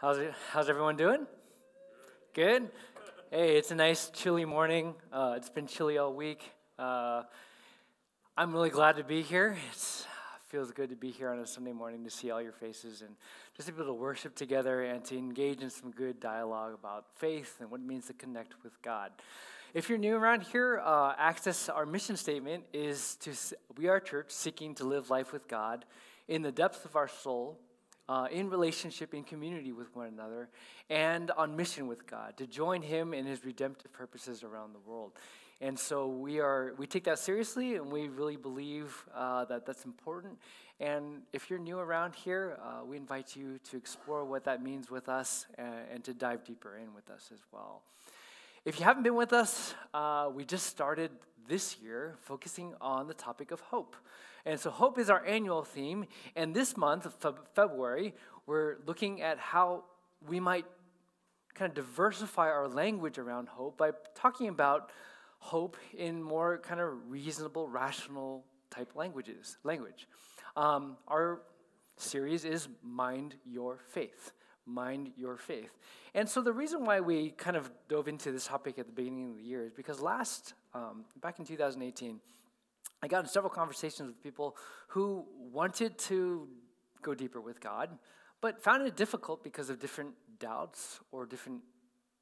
How's it? How's everyone doing? Good. Hey, it's a nice chilly morning. Uh, it's been chilly all week. Uh, I'm really glad to be here. It feels good to be here on a Sunday morning to see all your faces and just to be able to worship together and to engage in some good dialogue about faith and what it means to connect with God. If you're new around here, uh, Access, our mission statement is to we are a church seeking to live life with God in the depths of our soul uh, in relationship, in community with one another, and on mission with God to join Him in His redemptive purposes around the world. And so we are we take that seriously, and we really believe uh, that that's important. And if you're new around here, uh, we invite you to explore what that means with us and, and, to dive deeper in with us as well. If you haven't been with us, uh, we just started this year focusing on the topic of hope. And so, hope is our annual theme. And this month, of February, we're looking at how we might kind of diversify our language around hope by talking about hope in more kind of reasonable, rational type languages. Language. Um, our series is Mind Your Faith. Mind Your Faith. And so the reason why we kind of dove into this topic at the beginning of the year is because last, um, back in 2018, I got in several conversations with people who wanted to go deeper with God, but found it difficult because of different doubts or different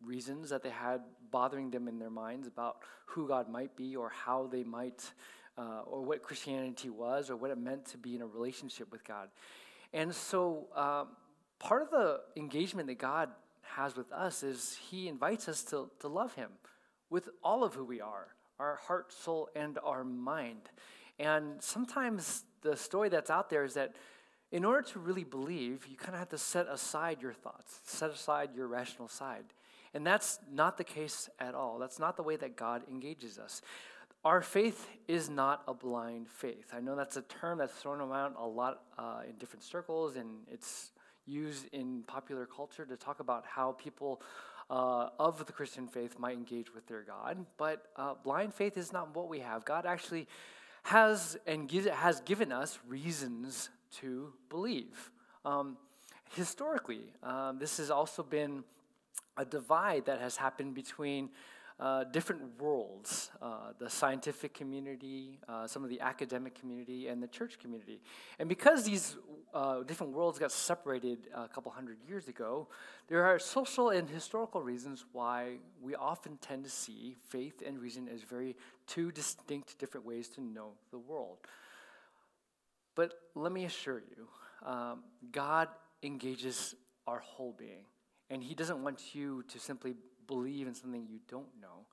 reasons that they had bothering them in their minds about who God might be or how they might, uh, or what Christianity was or what it meant to be in a relationship with God. And so, um, part of the engagement that God has with us is He invites us to, to love Him with all of who we are our heart, soul, and our mind. And sometimes the story that's out there is that in order to really believe, you kind of have to set aside your thoughts, set aside your rational side. And that's not the case at all. That's not the way that God engages us. Our faith is not a blind faith. I know that's a term that's thrown around a lot uh, in different circles, and it's used in popular culture to talk about how people uh, of the Christian faith might engage with their God. But uh, blind faith is not what we have. God actually has and gives, has given us reasons to believe. Um, historically, um, this has also been a divide that has happened between uh, different worlds uh, the scientific community, uh, some of the academic community, and the church community. And because these uh, different worlds got separated a couple hundred years ago, there are social and historical reasons why we often tend to see faith and reason as very two distinct different ways to know the world. But let me assure you, um, God engages our whole being. And He doesn't want you to simply believe in something you don't know.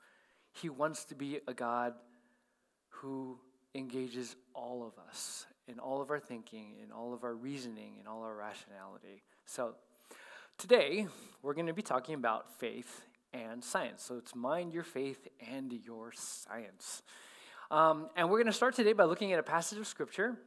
He wants to be a God who engages all of us in all of our thinking, in all of our reasoning, in all our rationality. So, today we're going to be talking about faith and science. So, it's mind, your faith, and your science. Um, and we're going to start today by looking at a passage of Scripture.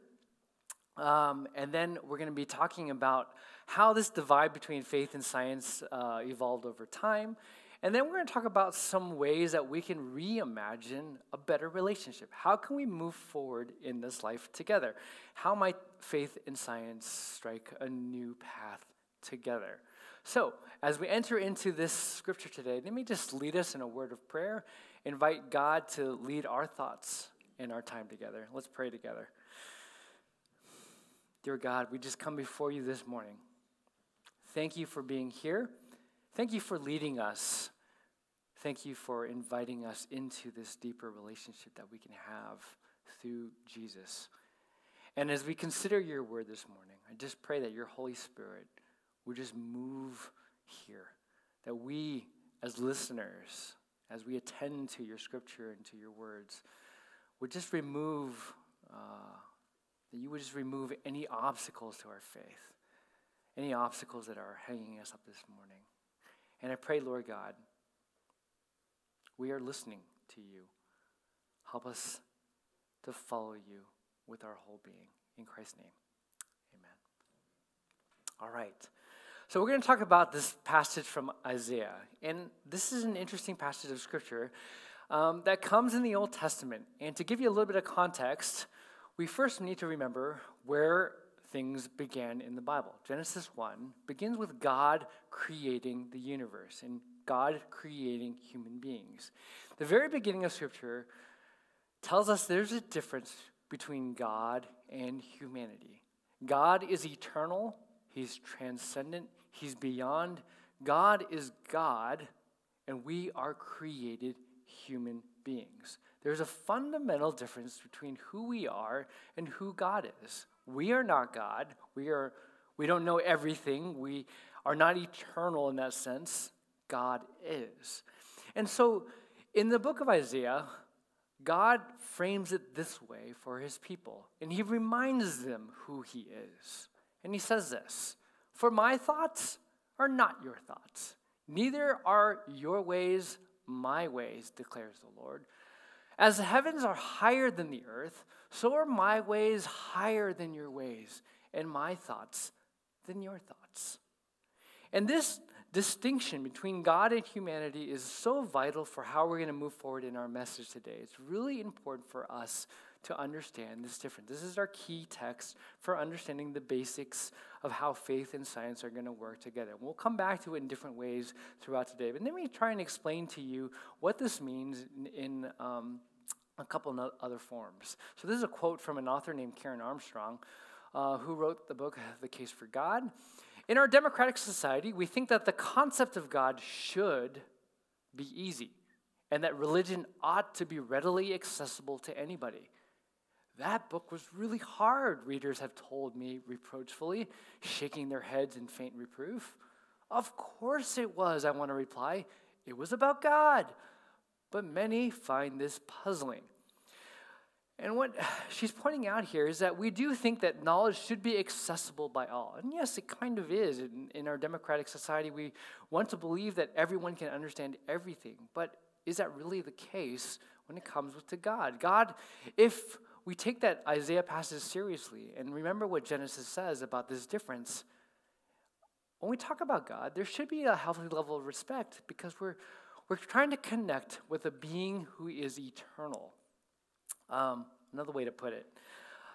Um, and then we're going to be talking about how this divide between faith and science uh, evolved over time and then we're going to talk about some ways that we can reimagine a better relationship. How can we move forward in this life together? How might faith and science strike a new path together? So, as we enter into this scripture today, let me just lead us in a word of prayer, invite God to lead our thoughts in our time together. Let's pray together. Dear God, we just come before you this morning. Thank you for being here. Thank you for leading us. Thank you for inviting us into this deeper relationship that we can have through Jesus. And as we consider your word this morning, I just pray that your Holy Spirit would just move here, that we, as listeners, as we attend to your scripture and to your words, would just remove, uh, that you would just remove any obstacles to our faith, any obstacles that are hanging us up this morning. And I pray, Lord God, we are listening to you. Help us to follow you with our whole being. In Christ's name, amen. All right. So, we're going to talk about this passage from Isaiah. And this is an interesting passage of scripture um, that comes in the Old Testament. And to give you a little bit of context, we first need to remember where things began in the Bible. Genesis 1 begins with God creating the universe and God creating human beings. The very beginning of Scripture tells us there's a difference between God and humanity. God is eternal, He's transcendent, He's beyond. God is God, and we are created human beings. There's a fundamental difference between who we are and who God is. We are not God. We are we don't know everything. We are not eternal in that sense. God is. And so in the book of Isaiah, God frames it this way for his people, and he reminds them who he is. And he says this For my thoughts are not your thoughts, neither are your ways my ways, declares the Lord. As the heavens are higher than the earth, so are my ways higher than your ways, and my thoughts than your thoughts. And this distinction between God and humanity is so vital for how we're going to move forward in our message today. It's really important for us to understand this difference. This is our key text for understanding the basics of how faith and science are going to work together. We'll come back to it in different ways throughout today. But let me try and explain to you what this means in, um, a couple other forms. So, this is a quote from an author named Karen Armstrong, uh, who wrote the book, The Case for God. In our democratic society, we think that the concept of God should be easy and that religion ought to be readily accessible to anybody. That book was really hard, readers have told me reproachfully, shaking their heads in faint reproof. Of course it was, I want to reply. It was about God but many find this puzzling. And what she's pointing out here is that we do think that knowledge should be accessible by all. And yes, it kind of is. In, in, our democratic society, we want to believe that everyone can understand everything. But is that really the case when it comes to God? God, if we take that Isaiah passage seriously and remember what Genesis says about this difference, when we talk about God, there should be a healthy level of respect because we're we're trying to connect with a being who is eternal. Um, another way to put it.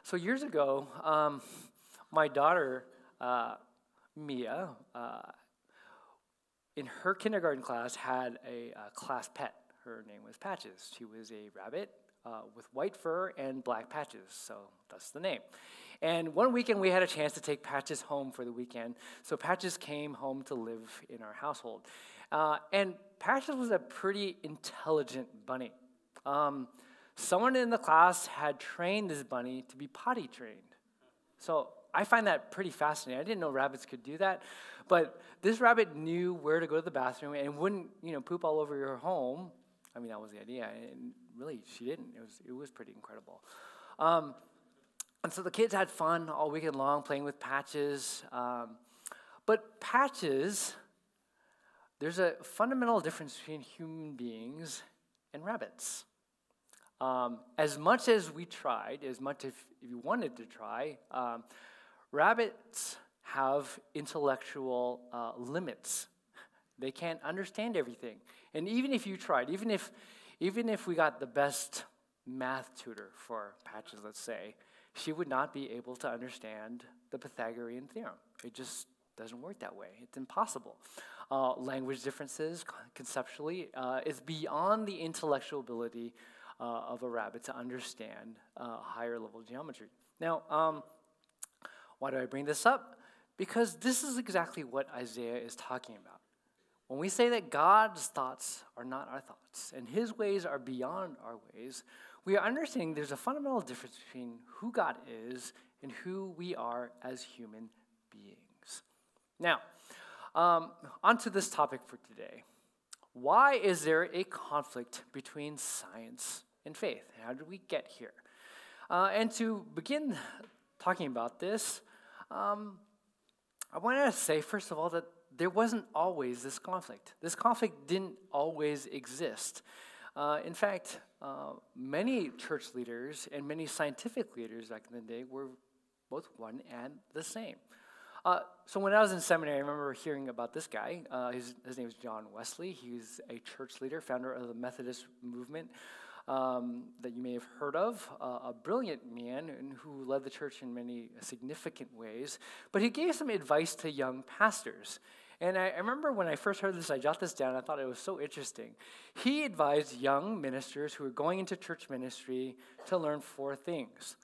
So, years ago, um, my daughter, uh, Mia, uh, in her kindergarten class, had a uh, class pet. Her name was Patches. She was a rabbit uh, with white fur and black patches, so that's the name. And one weekend we had a chance to take Patches home for the weekend. So Patches came home to live in our household. Uh, and Patches was a pretty intelligent bunny. Um, someone in the class had trained this bunny to be potty trained. So I find that pretty fascinating. I didn't know rabbits could do that, but this rabbit knew where to go to the bathroom and wouldn't, you know, poop all over your home. I mean, that was the idea, and really, she didn't. It was it was pretty incredible. Um, and so the kids had fun all weekend long playing with Patches. Um, but Patches there's a fundamental difference between human beings and rabbits. Um, as much as we tried, as much if, if you wanted to try, um, rabbits have intellectual uh, limits. They can't understand everything. And even if you tried, even if, even if we got the best math tutor for Patches, let's say, she would not be able to understand the Pythagorean theorem. It just doesn't work that way. It's impossible uh, language differences conceptually uh, is beyond the intellectual ability uh, of a rabbit to understand uh, higher level geometry. Now, um, why do I bring this up? Because this is exactly what Isaiah is talking about. When we say that God's thoughts are not our thoughts and his ways are beyond our ways, we are understanding there's a fundamental difference between who God is and who we are as human beings. Now, um, onto this topic for today. Why is there a conflict between science and faith? How did we get here? Uh, and to begin talking about this, um, I want to say, first of all, that there wasn't always this conflict. This conflict didn't always exist. Uh, in fact, uh, many church leaders and many scientific leaders back in the day were both one and the same. Uh, so when I was in seminary, I remember hearing about this guy. Uh, his, his name is John Wesley. He's a church leader, founder of the Methodist movement. um, that you may have heard of, uh, a brilliant man who led the church in many significant ways, but he gave some advice to young pastors. And I, remember when I first heard this, I jot this down. I thought it was so interesting. He advised young ministers who were going into church ministry to learn four things.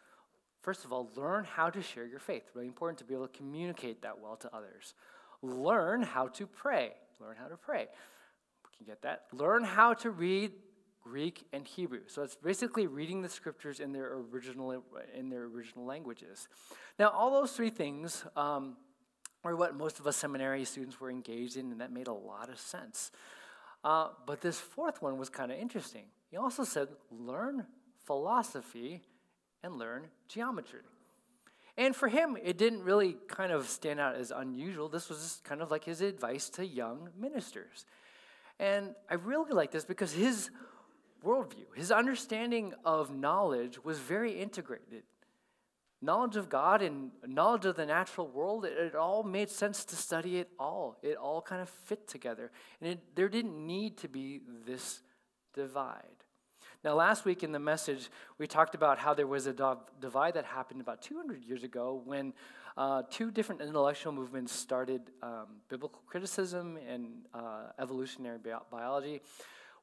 First of all, learn how to share your faith. Really important to be able to communicate that well to others. Learn how to pray. Learn how to pray. We can get that. Learn how to read Greek and Hebrew. So it's basically reading the scriptures in their original in their original languages. Now, all those three things um, are what most of us seminary students were engaged in, and that made a lot of sense. Uh, but this fourth one was kind of interesting. He also said, learn philosophy and learn geometry. And for him, it didn't really kind of stand out as unusual. This was just kind of like his advice to young ministers. And I really like this because his worldview, his understanding of knowledge was very integrated. Knowledge of God and knowledge of the natural world, it, it all made sense to study it all. It all kind of fit together. And it, there didn't need to be this divide. Now, last week in the message, we talked about how there was a divide that happened about 200 years ago when uh, two different intellectual movements started um, biblical criticism and uh, evolutionary bi- biology.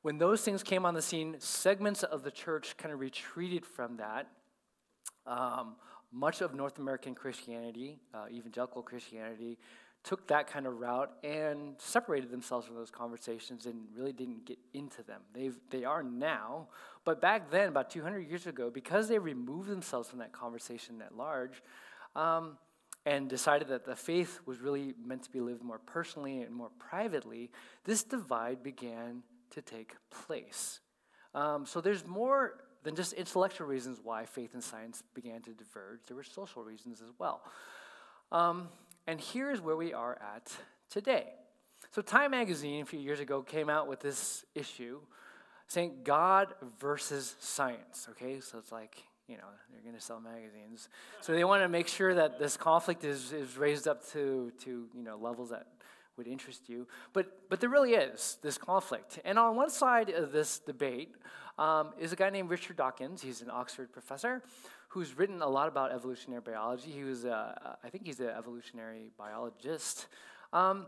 When those things came on the scene, segments of the church kind of retreated from that. Um, much of North American Christianity, uh, evangelical Christianity, took that kind of route and separated themselves from those conversations and really didn't get into them. they they are now, but back then, about 200 years ago, because they removed themselves from that conversation at large, um, and decided that the faith was really meant to be lived more personally and more privately, this divide began to take place. Um, so there's more than just intellectual reasons why faith and science began to diverge. There were social reasons as well. Um, and here's where we are at today. So, Time magazine a few years ago came out with this issue saying God versus science. Okay, so it's like, you know, they're going to sell magazines. So, they want to make sure that this conflict is, is raised up to, to, you know, levels that would interest you. But, but there really is this conflict. And on one side of this debate um, is a guy named Richard Dawkins. He's an Oxford professor who's written a lot about evolutionary biology. He was, a, I think he's an evolutionary biologist. Um,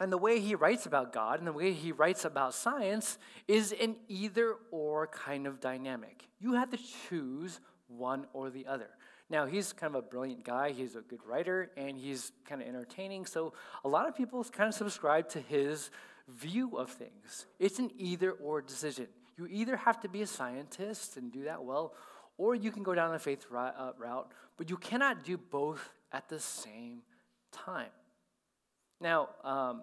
and the way he writes about God and the way he writes about science is an either or kind of dynamic. You have to choose one or the other. Now, he's kind of a brilliant guy, he's a good writer, and he's kind of entertaining. So, a lot of people kind of subscribe to his view of things. It's an either or decision. You either have to be a scientist and do that well, or you can go down the faith uh, route, but you cannot do both at the same time. Now, um,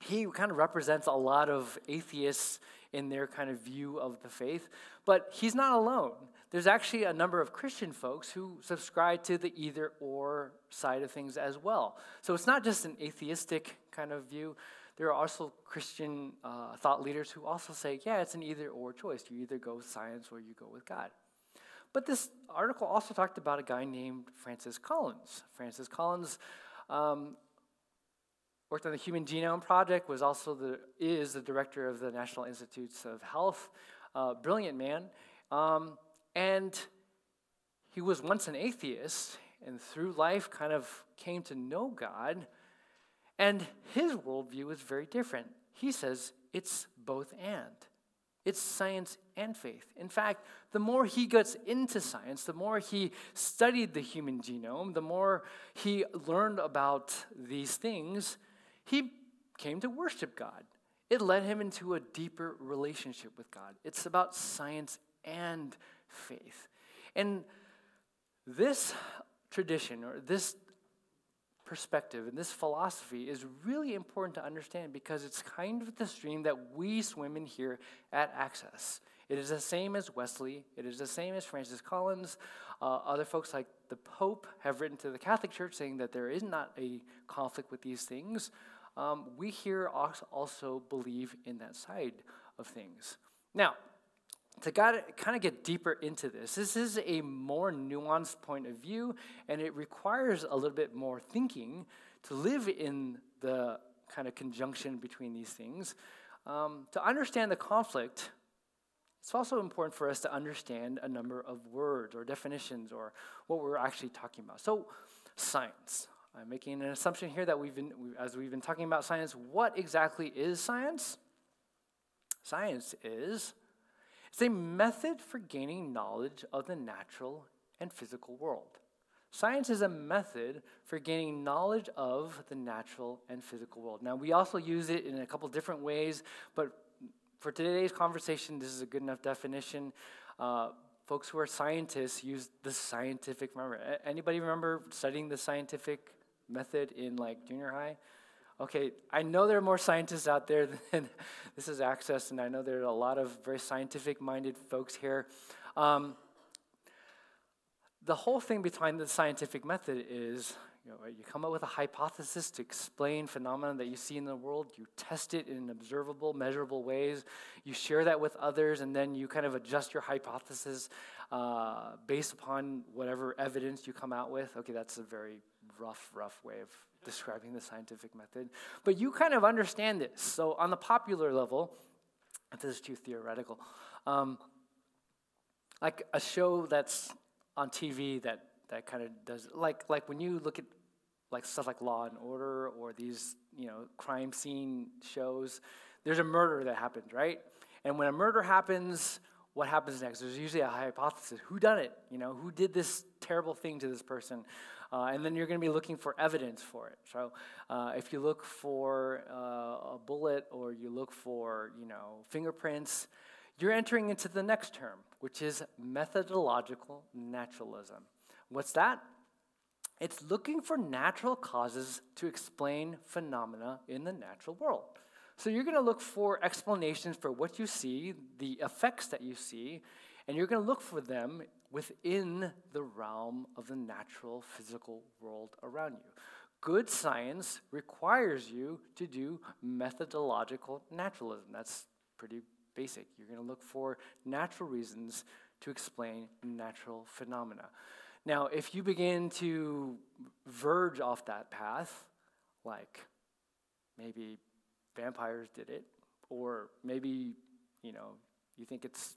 he kind of represents a lot of atheists in their kind of view of the faith, but he's not alone. There's actually a number of Christian folks who subscribe to the either or side of things as well. So it's not just an atheistic kind of view. There are also Christian uh, thought leaders who also say, yeah, it's an either or choice. You either go with science or you go with God. But this article also talked about a guy named Francis Collins. Francis Collins um, worked on the Human Genome Project, was also the, is the director of the National Institutes of Health. Uh, brilliant man. Um, and he was once an atheist, and through life kind of came to know God. And his worldview is very different. He says it's both and. It's science and faith. In fact, the more he gets into science, the more he studied the human genome, the more he learned about these things, he came to worship God. It led him into a deeper relationship with God. It's about science and faith. And this tradition or this perspective and this philosophy is really important to understand because it's kind of the stream that we swim in here at Access. It is the same as Wesley, it is the same as Francis Collins. Uh, other folks like the Pope have written to the Catholic Church saying that there is not a conflict with these things. Um, we here also believe in that side of things. Now, to kind of get deeper into this, this is a more nuanced point of view, and it requires a little bit more thinking to live in the kind of conjunction between these things. Um, to understand the conflict, it's also important for us to understand a number of words or definitions or what we're actually talking about. So, science. I'm making an assumption here that we've been, as we've been talking about science, what exactly is science? Science is it's a method for gaining knowledge of the natural and physical world. Science is a method for gaining knowledge of the natural and physical world. Now, we also use it in a couple different ways, but for today's conversation, this is a good enough definition. Uh, folks who are scientists use the scientific. Remember, anybody remember studying the scientific method in like junior high? Okay, I know there are more scientists out there than this is access, and I know there are a lot of very scientific-minded folks here. Um, the whole thing behind the scientific method is you, know, you come up with a hypothesis to explain phenomena that you see in the world. You test it in observable, measurable ways. You share that with others, and then you kind of adjust your hypothesis uh, based upon whatever evidence you come out with. Okay, that's a very rough, rough way of describing the scientific method. But you kind of understand this. So, on the popular level, if this is too theoretical, um, like a show that's on TV that that kind of does like like when you look at like stuff like Law and Order or these you know crime scene shows, there's a murder that happens, right? And when a murder happens, what happens next? There's usually a hypothesis: who done it? You know, who did this terrible thing to this person? Uh, and then you're going to be looking for evidence for it. So uh, if you look for uh, a bullet or you look for you know fingerprints, you're entering into the next term, which is methodological naturalism. What's that? It's looking for natural causes to explain phenomena in the natural world. So you're going to look for explanations for what you see, the effects that you see, and you're going to look for them within the realm of the natural physical world around you. Good science requires you to do methodological naturalism. That's pretty basic. You're going to look for natural reasons to explain natural phenomena. Now, if you begin to verge off that path, like maybe vampires did it, or maybe, you know, you think it's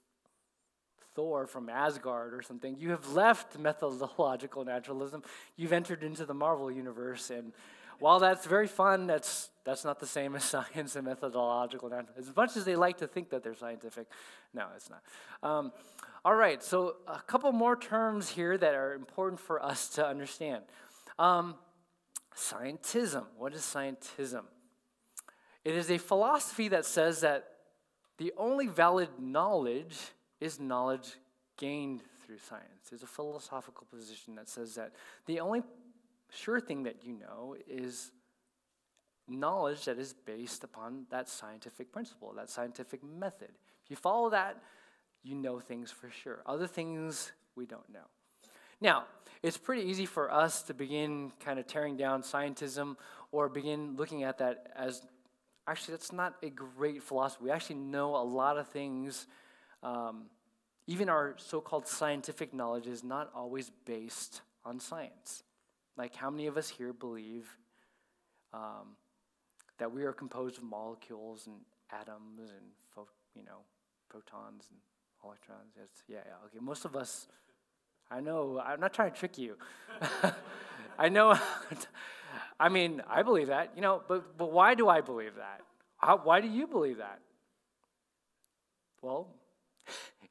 Thor from Asgard or something, you have left methodological naturalism. You've entered into the Marvel universe. And while that's very fun, that's, that's not the same as science and methodological naturalism. As much as they like to think that they're scientific, no, it's not. Um, all right, so a couple more terms here that are important for us to understand. Um, scientism. What is scientism? It is a philosophy that says that the only valid knowledge is knowledge gained through science. It's a philosophical position that says that the only sure thing that you know is knowledge that is based upon that scientific principle, that scientific method. If you follow that, you know things for sure. Other things we don't know. Now, it's pretty easy for us to begin kind of tearing down scientism or begin looking at that as actually, that's not a great philosophy. We actually know a lot of things. Um, even our so called scientific knowledge is not always based on science. Like, how many of us here believe um, that we are composed of molecules and atoms and, you know, photons and Electrons, yes. Yeah, yeah. Okay, most of us, I know, I'm not trying to trick you. I know, I mean, I believe that, you know, but, but why do I believe that? How, why do you believe that? Well,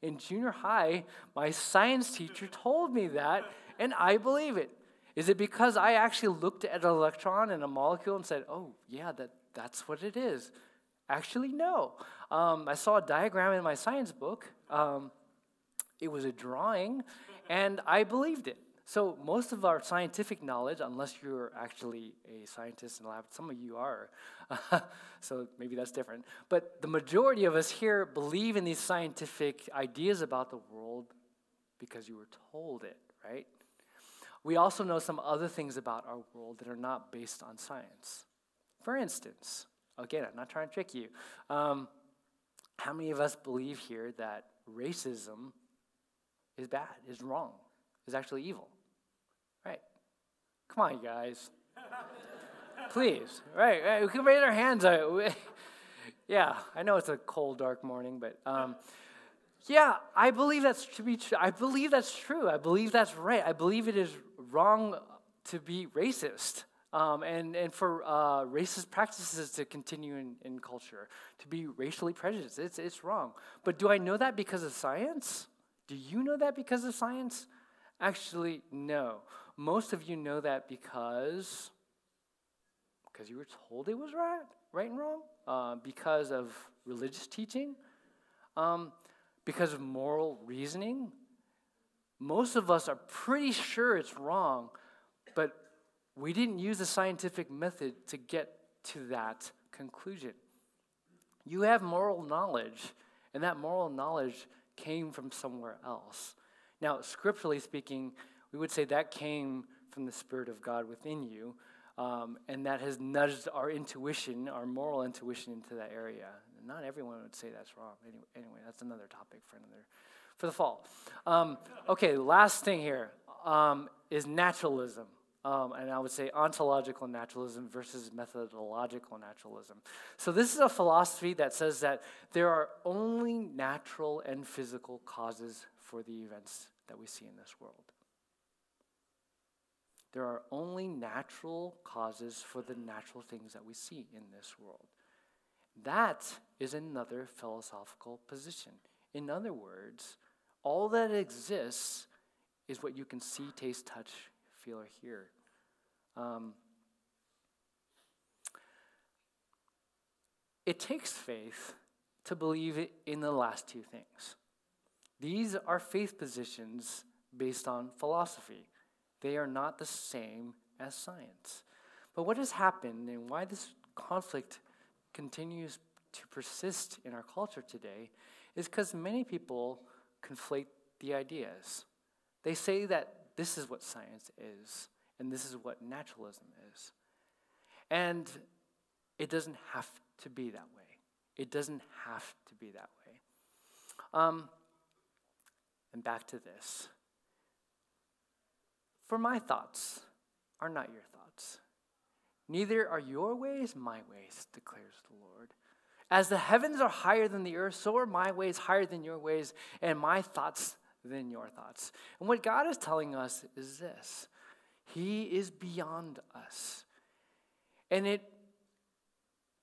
in junior high, my science teacher told me that, and I believe it. Is it because I actually looked at an electron and a molecule and said, oh, yeah, that, that's what it is? Actually, no. Um, I saw a diagram in my science book. Um, it was a drawing, and I believed it. So most of our scientific knowledge, unless you're actually a scientist in the lab, some of you are, so maybe that's different. But the majority of us here believe in these scientific ideas about the world because you were told it, right? We also know some other things about our world that are not based on science. For instance, Again, I'm not trying to trick you. Um, how many of us believe here that racism is bad, is wrong, is actually evil? Right? Come on, you guys. Please. Right, right. We can raise our hands. yeah, I know it's a cold, dark morning, but um, Yeah, I believe that's to be true. I believe that's true. I believe that's right. I believe it is wrong to be racist um, and, and for uh, racist practices to continue in, in culture, to be racially prejudiced. It's, it's wrong. But do I know that because of science? Do you know that because of science? Actually, no. Most of you know that because because you were told it was right, right and wrong, uh, because of religious teaching, um, because of moral reasoning. Most of us are pretty sure it's wrong, but we didn't use the scientific method to get to that conclusion. You have moral knowledge, and that moral knowledge came from somewhere else. Now, scripturally speaking, we would say that came from the Spirit of God within you, um, and that has nudged our intuition, our moral intuition, into that area. Not everyone would say that's wrong. Anyway, anyway that's another topic for another, for the fall. Um, okay, last thing here um, is naturalism. Um, and I would say ontological naturalism versus methodological naturalism. So, this is a philosophy that says that there are only natural and physical causes for the events that we see in this world. There are only natural causes for the natural things that we see in this world. That is another philosophical position. In other words, all that exists is what you can see, taste, touch, feel, or hear. Um, it takes faith to believe in the last two things. These are faith positions based on philosophy. They are not the same as science. But what has happened and why this conflict continues to persist in our culture today is because many people conflate the ideas. They say that this is what science is, and this is what naturalism is. And it doesn't have to be that way. It doesn't have to be that way. Um, and back to this. For my thoughts are not your thoughts. Neither are your ways my ways, declares the Lord. As the heavens are higher than the earth, so are my ways higher than your ways, and my thoughts than your thoughts. And what God is telling us is this He is beyond us. And it,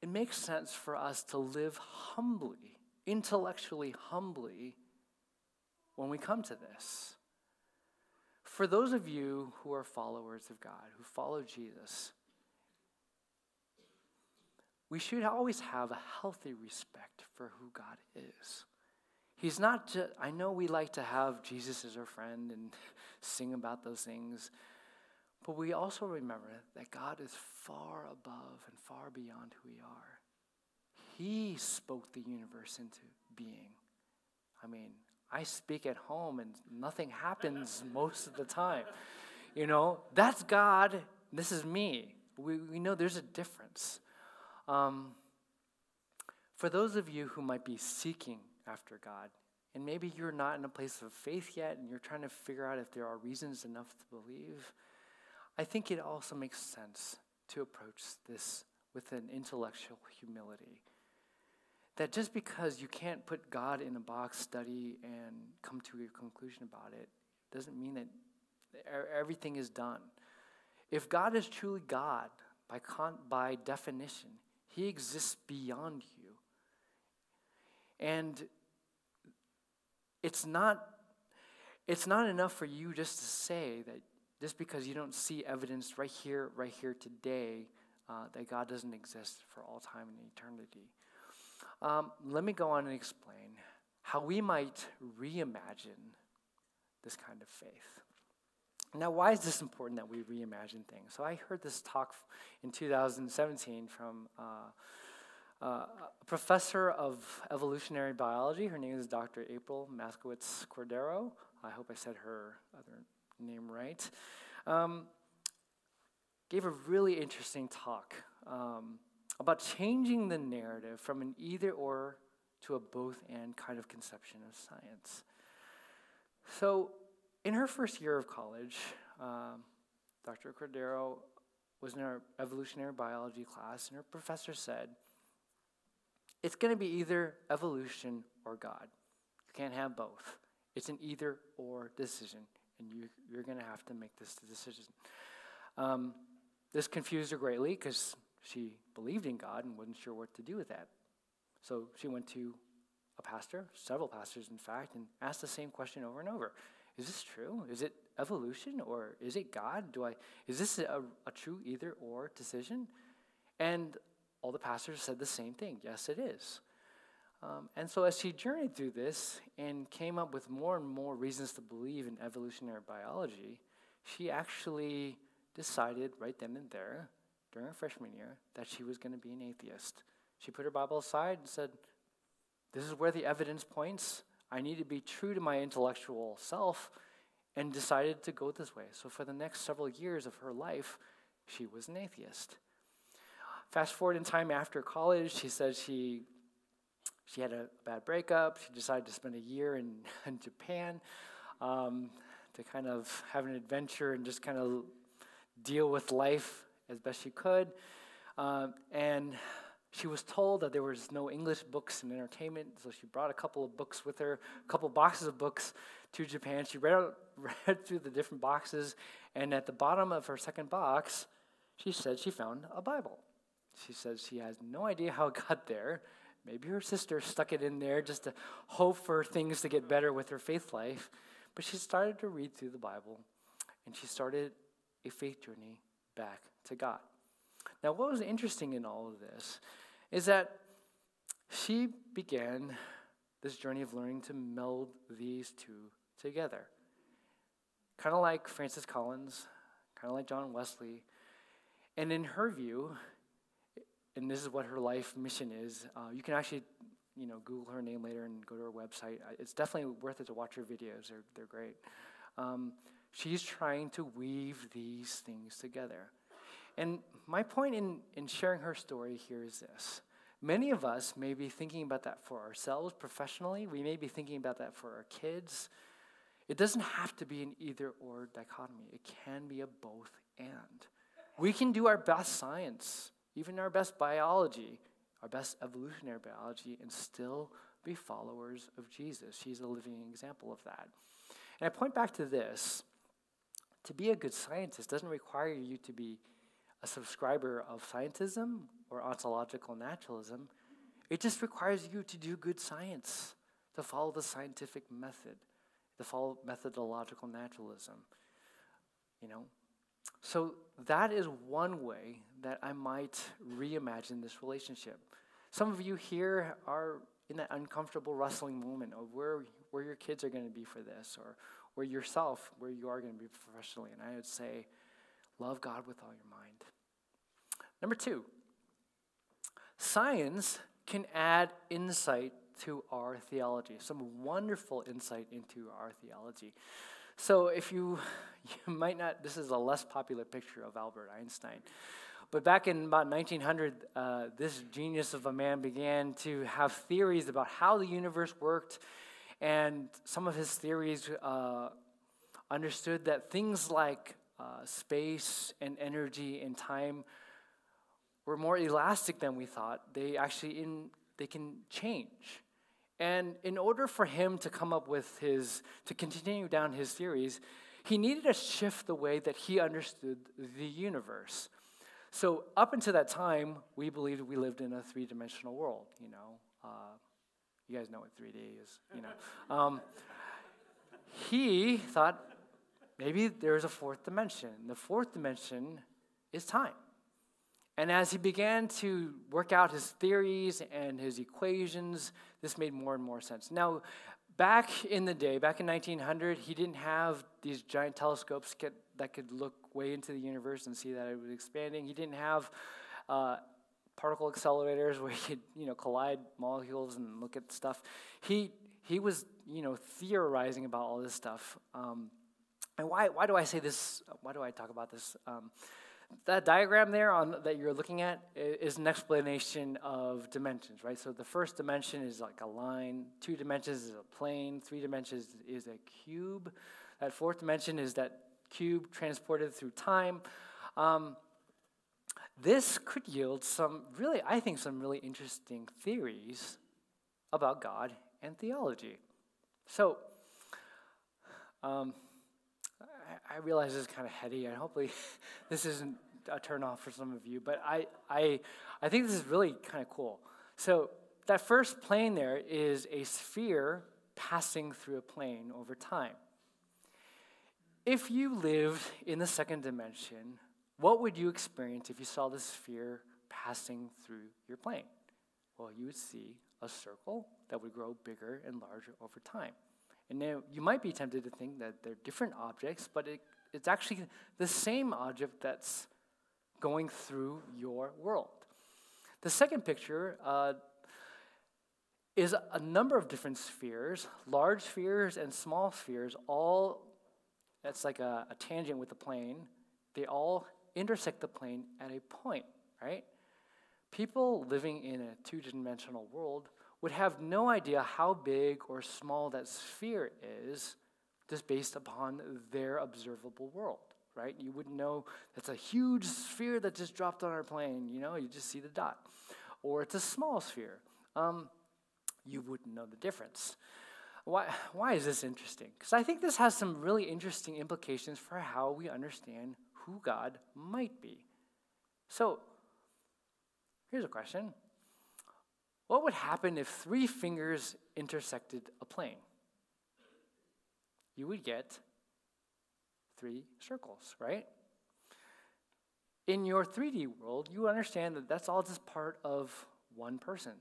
it makes sense for us to live humbly, intellectually humbly, when we come to this. For those of you who are followers of God, who follow Jesus, we should always have a healthy respect for who God is. He's not just, I know we like to have Jesus as our friend and sing about those things, but we also remember that God is far above and far beyond who we are. He spoke the universe into being. I mean, I speak at home and nothing happens most of the time. You know, that's God, this is me. We, we know there's a difference. Um, for those of you who might be seeking after God. And maybe you're not in a place of faith yet and you're trying to figure out if there are reasons enough to believe. I think it also makes sense to approach this with an intellectual humility. That just because you can't put God in a box, study, and come to a conclusion about it, doesn't mean that everything is done. If God is truly God, by, con- by definition, He exists beyond you. And it's not, it's not enough for you just to say that just because you don't see evidence right here, right here today, uh, that God doesn't exist for all time and eternity. Um, let me go on and explain how we might reimagine this kind of faith. Now, why is this important that we reimagine things? So, I heard this talk in 2017 from uh, uh, a professor of evolutionary biology. Her name is Dr. April Maskiewicz Cordero. I hope I said her other name right. Um, gave a really interesting talk um, about changing the narrative from an either or to a both and kind of conception of science. So, in her first year of college, um, Dr. Cordero was in our evolutionary biology class, and her professor said, it's going to be either evolution or God. You can't have both. It's an either or decision, and you, you're going to have to make this decision. Um, this confused her greatly because she believed in God and wasn't sure what to do with that. So she went to a pastor, several pastors, in fact, and asked the same question over and over. Is this true? Is it evolution or is it God? Do I is this a, a true either or decision? And all the pastors said the same thing. Yes, it is. Um, and so as she journeyed through this and came up with more and more reasons to believe in evolutionary biology, she actually decided right then and there during her freshman year that she was going to be an atheist. She put her Bible aside and said, This is where the evidence points. I need to be true to my intellectual self, and decided to go this way. So, for the next several years of her life, she was an atheist. Fast forward in time after college, she said she, she had a bad breakup. She decided to spend a year in, in Japan um, to kind of have an adventure and just kind of deal with life as best she could. Um, and she was told that there was no English books and entertainment, so she brought a couple of books with her, a couple boxes of books to Japan. She read, read through the different boxes, and at the bottom of her second box, she said she found a Bible. She says she has no idea how it got there. Maybe her sister stuck it in there just to hope for things to get better with her faith life. But she started to read through the Bible, and she started a faith journey back to God. Now, what was interesting in all of this is that she began this journey of learning to meld these two together. Kind of like Francis Collins, kind of like John Wesley. And in her view, and this is what her life mission is, uh, you can actually you know, Google her name later and go to her website. It's definitely worth it to watch her videos. They're, they're great. Um, she's trying to weave these things together. And my point in, in sharing her story here is this. Many of us may be thinking about that for ourselves professionally. We may be thinking about that for our kids. It doesn't have to be an either or dichotomy, it can be a both and. We can do our best science, even our best biology, our best evolutionary biology, and still be followers of Jesus. She's a living example of that. And I point back to this to be a good scientist doesn't require you to be a subscriber of scientism or ontological naturalism. It just requires you to do good science, to follow the scientific method, to follow methodological naturalism. You know? So that is one way that I might reimagine this relationship. Some of you here are in that uncomfortable wrestling moment of where, where your kids are going to be for this, or where yourself, where you are going to be professionally. And I would say, love God with all your mind. Number two, science can add insight to our theology, some wonderful insight into our theology. So if you, you might not, this is a less popular picture of Albert Einstein. But back in about 1900, uh, this genius of a man began to have theories about how the universe worked, and some of his theories uh, understood that things like uh, space and energy and time were more elastic than we thought. They actually in, they can change. And in order for him to come up with his, to continue down his theories, he needed to shift the way that he understood the universe. So up until that time, we believed we lived in a three-dimensional world. You know, uh, you guys know what 3D is. You know, um, he thought maybe there's a fourth dimension. The fourth dimension is time. And as he began to work out his theories and his equations, this made more and more sense. Now, back in the day, back in 1900, he didn't have these giant telescopes that could look way into the universe and see that it was expanding. He didn't have uh, particle accelerators where he could, you know, collide molecules and look at stuff. He he was, you know, theorizing about all this stuff. Um, and why why do I say this? Why do I talk about this? Um, that diagram there on, that you're looking at is an explanation of dimensions, right? So the first dimension is like a line, two dimensions is a plane, three dimensions is a cube. That fourth dimension is that cube transported through time. Um, this could yield some really, I think, some really interesting theories about God and theology. So, um, I, I realize this is kind of heady, and hopefully this isn't a turnoff for some of you, but I, I, I think this is really kind of cool. So, that first plane there is a sphere passing through a plane over time. If you lived in the second dimension, what would you experience if you saw the sphere passing through your plane? Well, you would see a circle that would grow bigger and larger over time. And now you might be tempted to think that they're different objects, but it, it's actually the same object that's going through your world. The second picture uh, is a number of different spheres, large spheres and small spheres, all, that's like a, a tangent with the plane. They all intersect the plane at a point, right? People living in a two dimensional world would have no idea how big or small that sphere is just based upon their observable world, right? You wouldn't know that's a huge sphere that just dropped on our plane, you know, you just see the dot. Or it's a small sphere. Um, you wouldn't know the difference. Why, why is this interesting? Because I think this has some really interesting implications for how we understand who God might be. So, here's a question What would happen if three fingers intersected a plane? You would get three circles, right? In your 3D world, you understand that that's all just part of one person,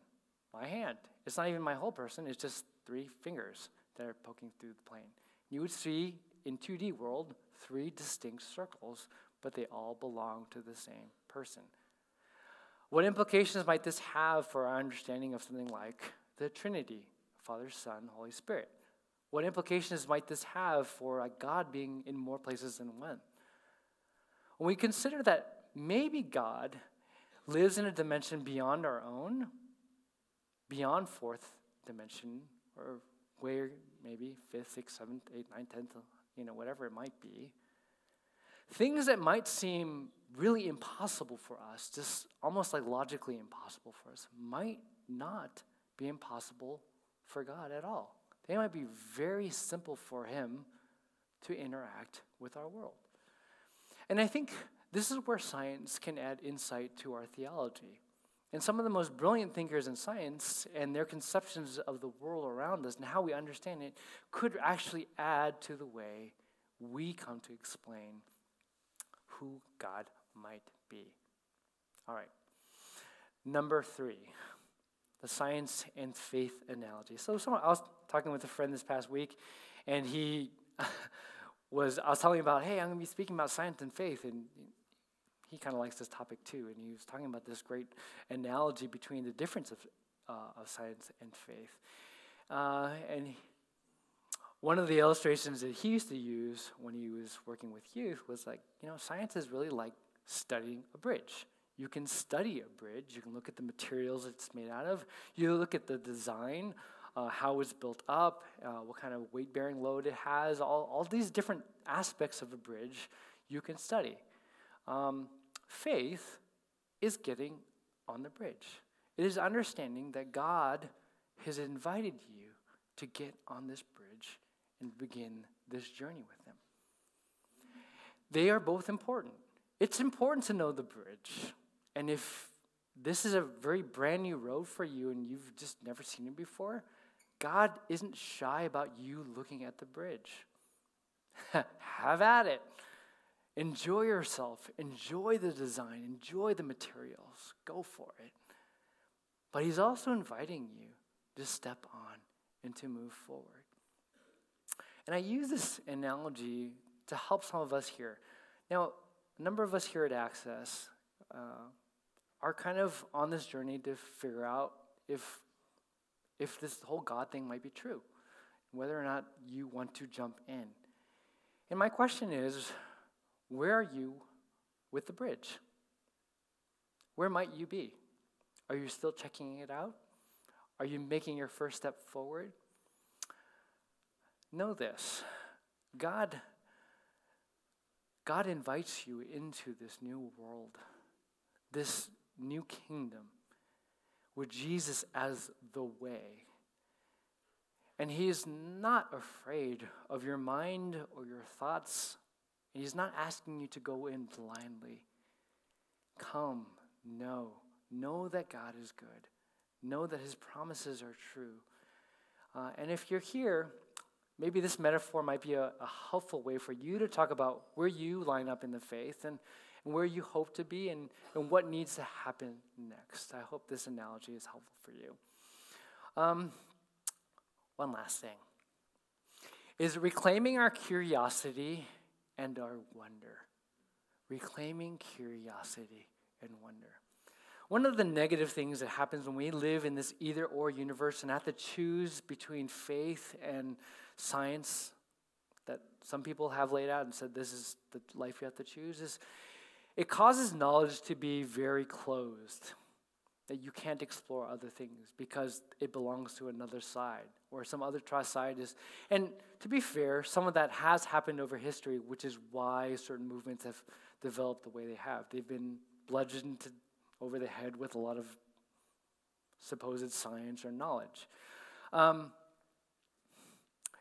my hand. It's not even my whole person, it's just three fingers that are poking through the plane. You would see in 2D world three distinct circles, but they all belong to the same person. What implications might this have for our understanding of something like the Trinity, Father, Son, Holy Spirit? What implications might this have for a God being in more places than one? When we consider that maybe God lives in a dimension beyond our own, beyond fourth dimension, or where maybe fifth, sixth, seventh, eighth, ninth, tenth, you know, whatever it might be. Things that might seem really impossible for us, just almost like logically impossible for us, might not be impossible for God at all. They might be very simple for Him to interact with our world. And I think this is where science can add insight to our theology. And some of the most brilliant thinkers in science and their conceptions of the world around us and how we understand it could actually add to the way we come to explain who God might be. All right. Number three, the science and faith analogy. So, someone, I was talking with a friend this past week, and he was, I was telling him about, hey, I'm going to be speaking about science and faith. And he kind of likes this topic too, and he was talking about this great analogy between the difference of, uh, of science and faith. Uh, and one of the illustrations that he used to use when he was working with youth was like, you know, science is really like studying a bridge. You can study a bridge, you can look at the materials it's made out of, you look at the design, uh, how it's built up, uh, what kind of weight bearing load it has, all, all these different aspects of a bridge you can study. Um, Faith is getting on the bridge. It is understanding that God has invited you to get on this bridge and begin this journey with Him. They are both important. It's important to know the bridge. And if this is a very brand new road for you and you've just never seen it before, God isn't shy about you looking at the bridge. Have at it. Enjoy yourself. Enjoy the design. Enjoy the materials. Go for it. But he's also inviting you to step on and to move forward. And I use this analogy to help some of us here. Now, a number of us here at Access uh, are kind of on this journey to figure out if, if this whole God thing might be true, whether or not you want to jump in. And my question is where are you with the bridge? Where might you be? Are you still checking it out? Are you making your first step forward? Know this God, God invites you into this new world, this new kingdom, with Jesus as the way. And He is not afraid of your mind or your thoughts. He's not asking you to go in blindly. Come, know. Know that God is good. Know that His promises are true. Uh, and if you're here, maybe this metaphor might be a, a, helpful way for you to talk about where you line up in the faith and, and where you hope to be and, and what needs to happen next. I hope this analogy is helpful for you. Um, one last thing is reclaiming our curiosity and our wonder. Reclaiming curiosity and wonder. One of the negative things that happens when we live in this either or universe and have to choose between faith and science that some people have laid out and said this is the life you have to choose is it causes knowledge to be very closed that you can't explore other things because it belongs to another side or some other side and to be fair some of that has happened over history which is why certain movements have developed the way they have. They've been bludgeoned to, over the head with a lot of supposed science or knowledge. Um,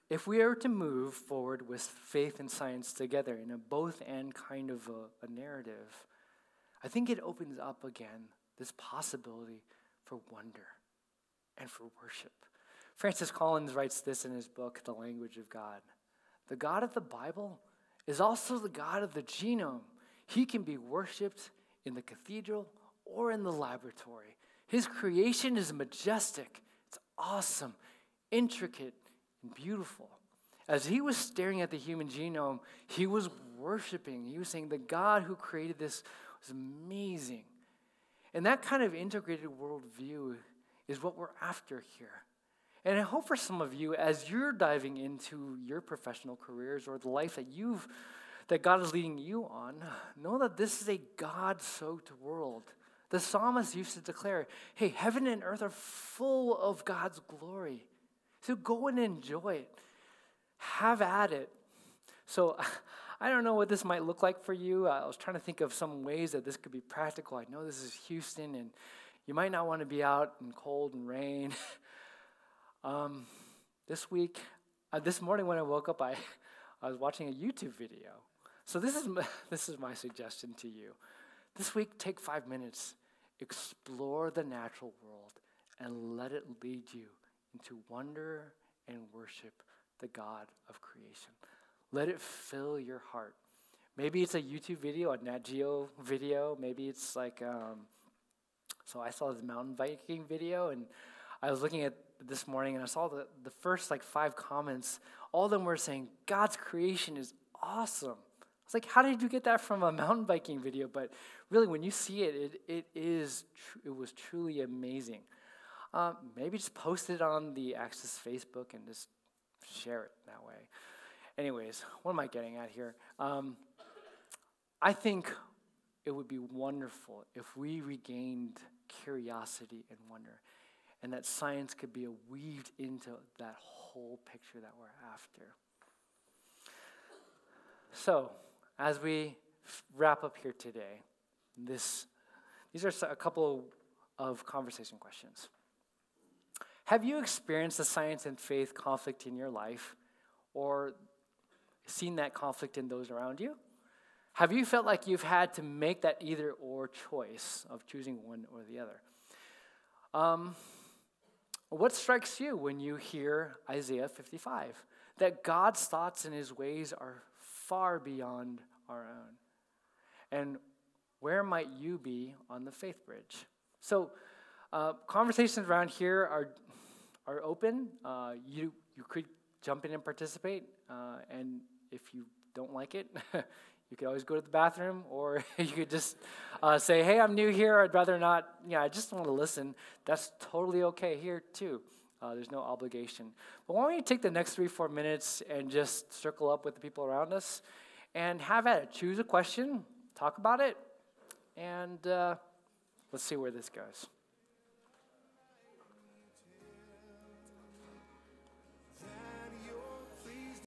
if we are to move forward with faith and science together in a both and kind of a, a narrative i think it opens up again this possibility for wonder and for worship. Francis Collins writes this in his book, The Language of God. The God of the Bible is also the God of the genome. He can be worshiped in the cathedral or in the laboratory. His creation is majestic, it's awesome, intricate, and beautiful. As he was staring at the human genome, he was worshiping. He was saying, The God who created this was amazing. And that kind of integrated worldview is what we're after here. And I hope for some of you, as you're diving into your professional careers or the life that you've that God is leading you on, know that this is a God-soaked world. The psalmist used to declare, hey, heaven and earth are full of God's glory. So go and enjoy it. Have at it. So I don't know what this might look like for you. I was trying to think of some ways that this could be practical. I know this is Houston, and you might not want to be out in cold and rain. um, this week, uh, this morning when I woke up, I, I was watching a YouTube video. So this is my, this is my suggestion to you. This week, take five minutes, explore the natural world, and let it lead you into wonder and worship the God of creation. Let it fill your heart. Maybe it's a YouTube video, a Nat Geo video. Maybe it's like, um, so I saw this mountain biking video, and I was looking at this morning, and I saw the, the first like five comments. All of them were saying, God's creation is awesome. I was like, how did you get that from a mountain biking video? But really, when you see it, it, it is tr- it was truly amazing. Um, maybe just post it on the Access Facebook and just share it that way. Anyways, what am I getting at here? Um, I think it would be wonderful if we regained curiosity and wonder, and that science could be weaved into that whole picture that we're after. So, as we wrap up here today, this, these are a couple of conversation questions. Have you experienced the science and faith conflict in your life, or seen that conflict in those around you? Have you felt like you've had to make that either or choice of choosing one or the other? Um, what strikes you when you hear Isaiah 55? That God's thoughts and his ways are far beyond our own. And where might you be on the faith bridge? So, uh, conversations around here are, are open. Uh, you, you could jump in and participate, uh, and if you don't like it, you could always go to the bathroom, or you could just uh, say, "Hey, I'm new here. I'd rather not. Yeah, I just want to listen." That's totally okay here too. Uh, there's no obligation. But why don't you take the next three, four minutes and just circle up with the people around us, and have at it. Choose a question, talk about it, and uh, let's see where this goes.